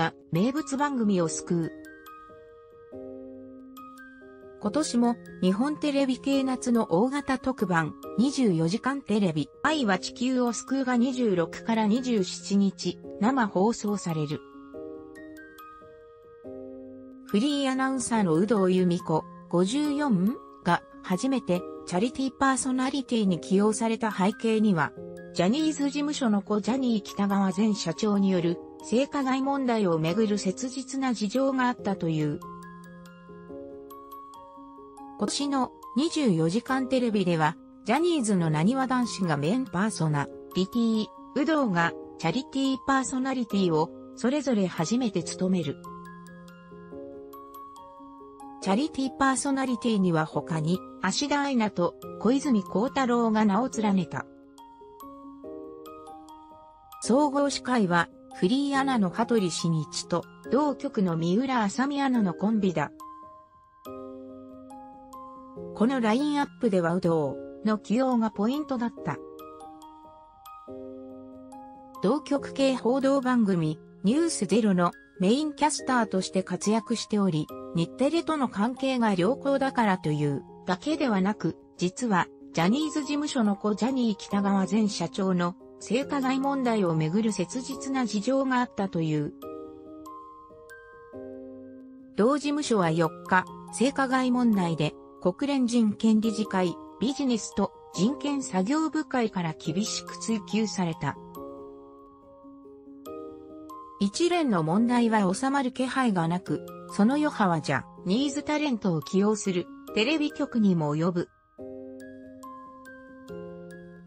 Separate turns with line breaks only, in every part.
が名物番組を救う。今年も日本テレビ系夏の大型特番24時間テレビ愛は地球を救うが26から27日生放送される。フリーアナウンサーの有働由美子54が初めてチャリティーパーソナリティに起用された背景には、ジャニーズ事務所の子ジャニー北川前社長による性加害問題をめぐる切実な事情があったという。今年の24時間テレビでは、ジャニーズの何わ男子がメインパーソナリティ、有働がチャリティーパーソナリティをそれぞれ初めて務める。チャリティーパーソナリティには他に、芦田愛菜と小泉孝太郎が名を連ねた。総合司会は、フリーアナの羽鳥慎一と、同局の三浦麻美アナのコンビだ。このラインアップでは有働の起用がポイントだった。同局系報道番組、ニュースゼロのメインキャスターとして活躍しており、日テレとの関係が良好だからというだけではなく、実はジャニーズ事務所の子ジャニー北川前社長の性加害問題をめぐる切実な事情があったという。同事務所は4日、性加害問題で国連人権理事会、ビジネスと人権作業部会から厳しく追及された。一連の問題は収まる気配がなく、その余波はじゃ、ニーズタレントを起用するテレビ局にも及ぶ。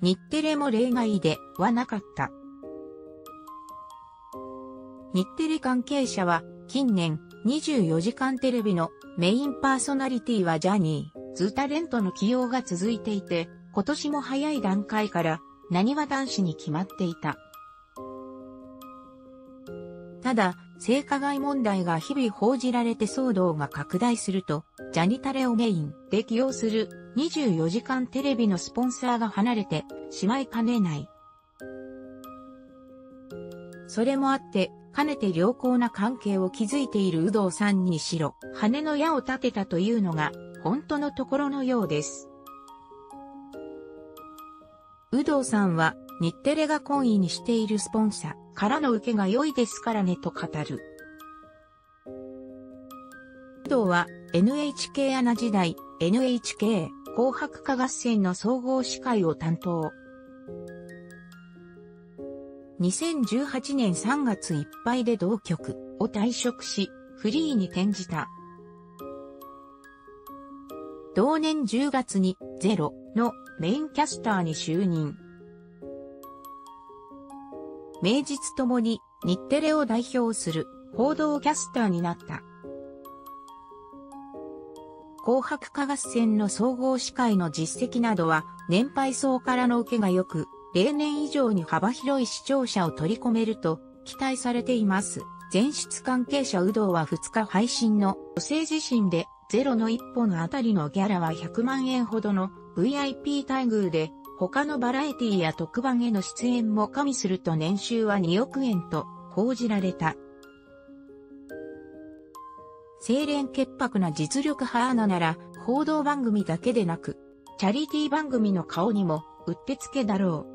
日テレも例外ではなかった。日テレ関係者は近年24時間テレビのメインパーソナリティはジャニーズタレントの起用が続いていて、今年も早い段階から何は男子に決まっていた。ただ、性加害問題が日々報じられて騒動が拡大すると、ジャニタレをメインで起用する24時間テレビのスポンサーが離れてしまいかねない。それもあって、かねて良好な関係を築いている有働さんにしろ、羽の矢を立てたというのが、本当のところのようです。有働さんは、日テレが懇意にしているスポンサーからの受けが良いですからねと語る。有働は NHK アナ時代 NHK 紅白歌合戦の総合司会を担当。2018年3月いっぱいで同局を退職し、フリーに転じた。同年10月にゼロのメインキャスターに就任。名実ともに日テレを代表する報道キャスターになった。紅白歌合戦の総合司会の実績などは年配層からの受けが良く、例年以上に幅広い視聴者を取り込めると期待されています。前出関係者有働は2日配信の女性自身でゼロの1本あたりのギャラは100万円ほどの VIP 待遇で他のバラエティや特番への出演も加味すると年収は2億円と報じられた。清廉潔白な実力派アナなら報道番組だけでなく、チャリティー番組の顔にもうってつけだろう。